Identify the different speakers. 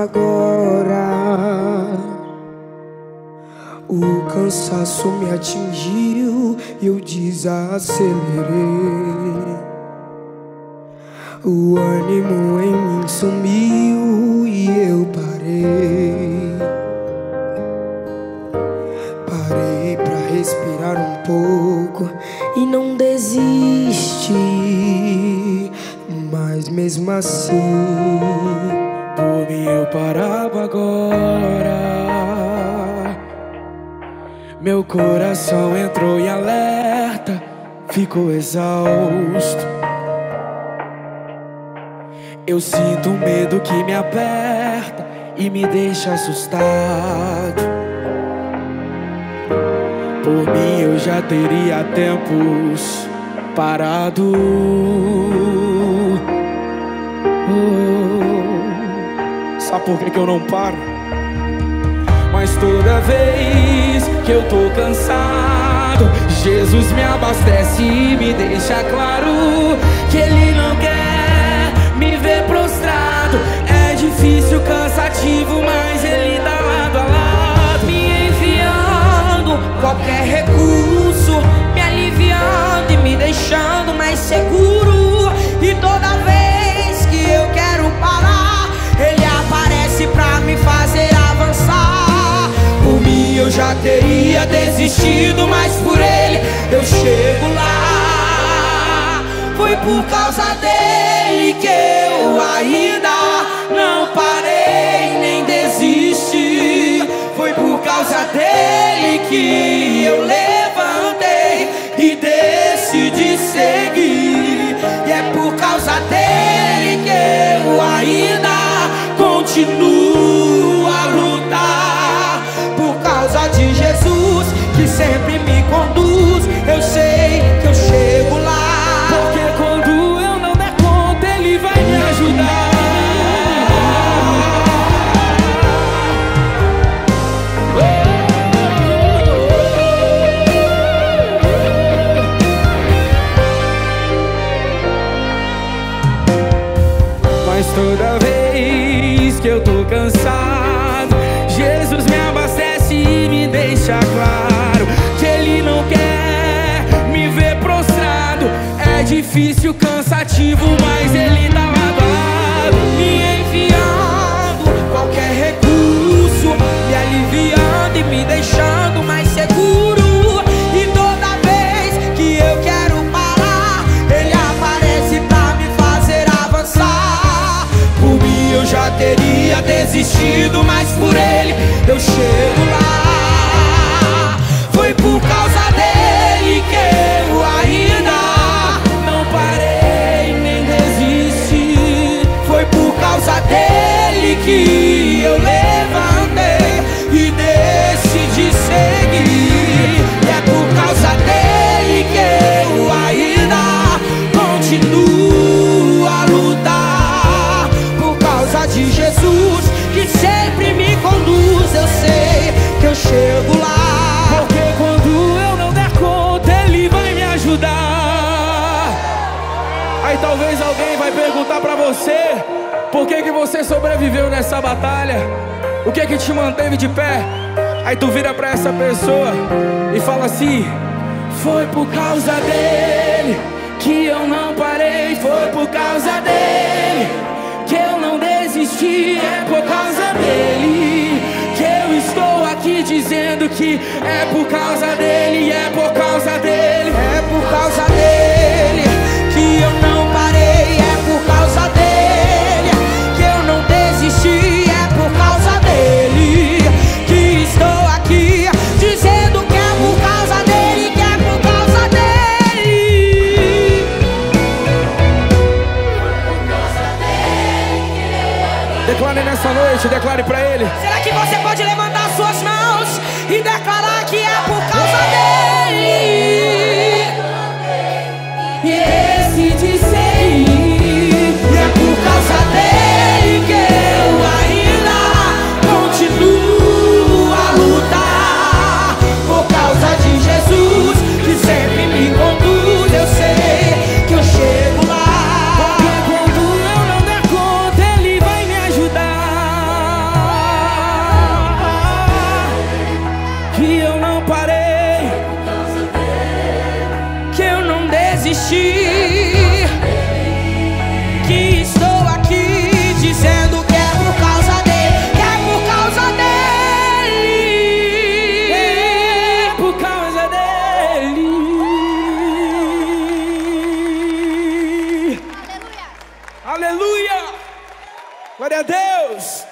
Speaker 1: parava agora, o cansaço me atingiu e eu desacelerei. O ânimo em mim sumiu e eu parei. Parei pra respirar um pouco e não desisti. Mas mesmo assim, parava agora. Meu coração entrou em alerta, ficou exausto. Eu sinto um medo que me aperta e me deixa assustado. Por mim eu já teria tempos parado. Oh, sabe por que, que eu não paro? Mas toda vez que eu tô cansado, Jesus me abastece e me deixa claro que Ele não quer me ver prostrado é difícil, cansativo, desistido, mas por ele eu chego lá. Foi por causa dele que eu ainda não parei nem desisti. Foi por causa dele que eu levantei e decidi seguir. E é por causa dele que eu ainda continuo sempre me conduz, eu sei que eu chego lá. Toda vez que eu tô cansado, Jesus me abastece e me deixa claro difícil, cansativo, mas Ele a lado, me enviando qualquer recurso, me aliviando e me deixando mais seguro. já teria desistido, mas por ele eu chego lá. Você: por que, que você sobreviveu nessa batalha? O que que te manteve de pé? Aí tu vira pra essa pessoa e fala assim: Foi por causa dele que eu não parei, foi por causa dele que eu não desisti é por causa dele. Que eu estou aqui dizendo que é por causa dele, é por causa Declare nessa noite, declare para ele. Será que você pode levantar suas mãos e declarar que é por causa dele? ti que estou aqui dizendo que é por causa dele, que é por causa dele, é por causa dele. Aleluia! Aleluia!
Speaker 2: Glória a Deus!